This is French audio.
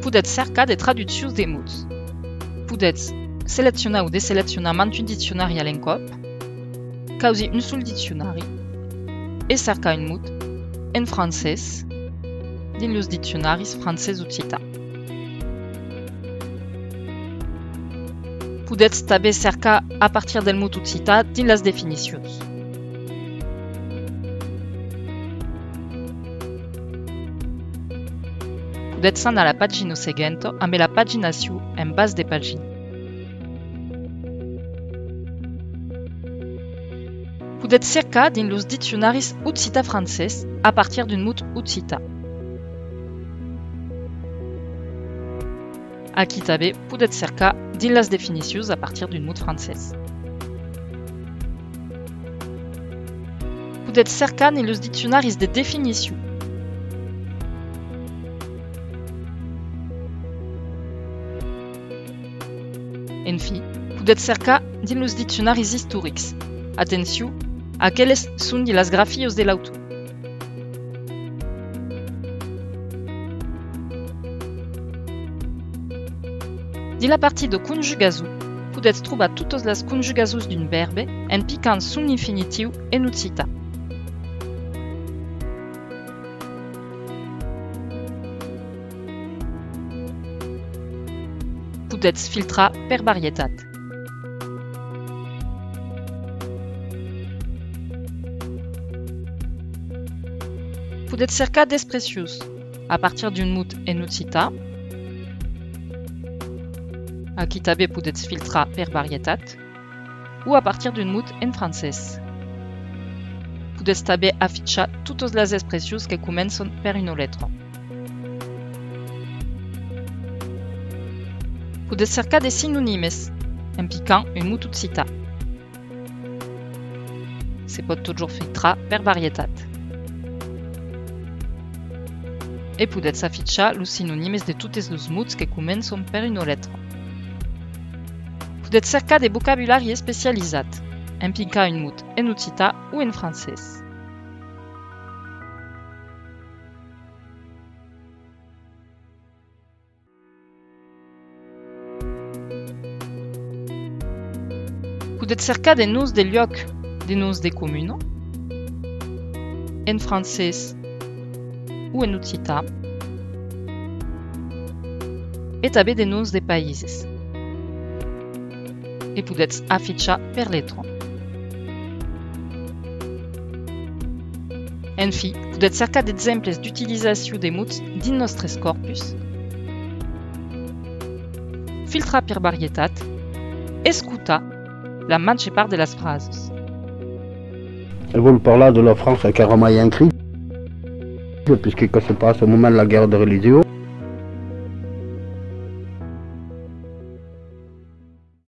Pudet cerca de traduzius de mots. Pudet seleccionar ou deseleccionar mantun dicționari alencop, causi un sul dicționari, e cerca un mot en francès din los dicționaris francès occità. Pudet també cercar a partir del mot occità din las definicions. Pudet anar a la pagina seguente amb la paginació en base de pagina. Pudet cercar din los diccionaris occità francès a partir d'un mot occità. Aquí també pudet cercar din las definicions a partir d'un mot francès. Pudet cercar ni los diccionaris de definició. En fi, pudet cercar din los diccionaris històrics. Atenció, aquelles són de las grafios de l'autor. Di la partie de conjugazu, pudet trobar totes las conjugazus d'un verbe en picant son infinitiu en occità. Pudet filtrar per varietat. Pudet cercar d'expressius a partir d'un mot en occità Aquí també pudet filtrar per varietat ou a partir d'un mot en francès. Pudet també affichar totes les expressions que comencen per una letra. Pudet cercar des synonymes en picant un mot occità. Se pot toujours filtrar per varietat. E pudet s'affichar los synonymes de totes los mots que comencen per una letra. Pudet cercar de vocabulari especializat, implica un mot en occità ou en francès. Pudet cercar de noms de lloc, de noms de communes, en francès ou en occità, et també de noms de països. E pudet affichar per letra. En fi, pudet cercar d'exemples d'utilisació de mots din nostres corpus, filtrar per varietat, escutar la manche part de las frases. Et vous me parlez de la France carrément écrit, puisque que se passe au moment de la guerre de religion?